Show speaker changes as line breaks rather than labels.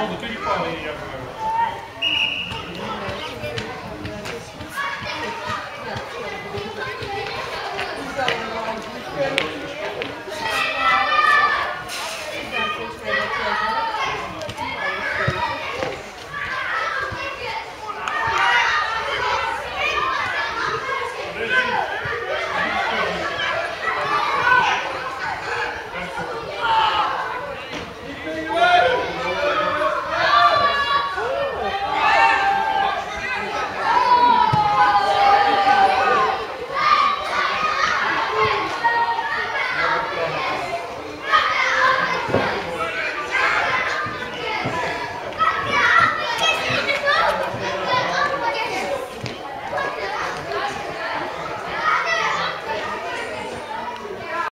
今度チューリップはね、いいやつ。